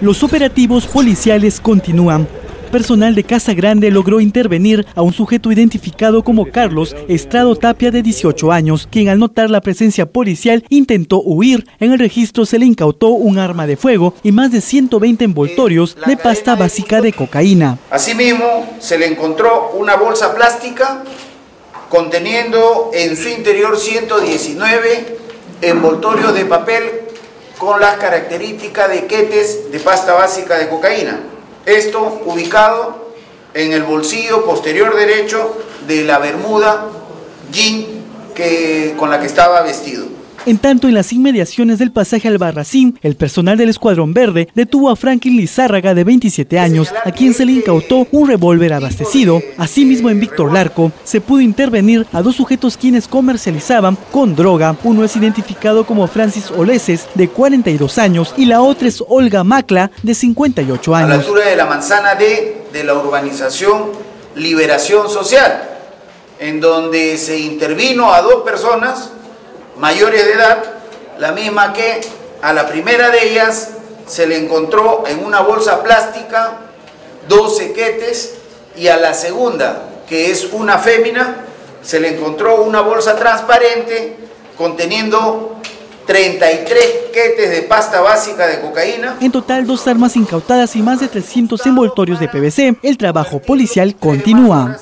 Los operativos policiales continúan. Personal de Casa Grande logró intervenir a un sujeto identificado como Carlos Estrado Tapia de 18 años, quien al notar la presencia policial intentó huir. En el registro se le incautó un arma de fuego y más de 120 envoltorios de pasta básica de cocaína. Asimismo, se le encontró una bolsa plástica conteniendo en su interior 119 envoltorios de papel con las características de quetes de pasta básica de cocaína. Esto ubicado en el bolsillo posterior derecho de la bermuda jean que, con la que estaba vestido. En tanto, en las inmediaciones del pasaje al Barracín, el personal del Escuadrón Verde detuvo a Franklin Lizárraga, de 27 años, a quien se le incautó un revólver abastecido. Asimismo, en Víctor Larco, se pudo intervenir a dos sujetos quienes comercializaban con droga. Uno es identificado como Francis Oleses, de 42 años, y la otra es Olga Macla, de 58 años. A la altura de la manzana D de la urbanización Liberación Social, en donde se intervino a dos personas mayores de edad, la misma que a la primera de ellas se le encontró en una bolsa plástica dos sequetes y a la segunda, que es una fémina, se le encontró una bolsa transparente conteniendo 33 quetes de pasta básica de cocaína. En total, dos armas incautadas y más de 300 envoltorios de PVC. El trabajo policial continúa.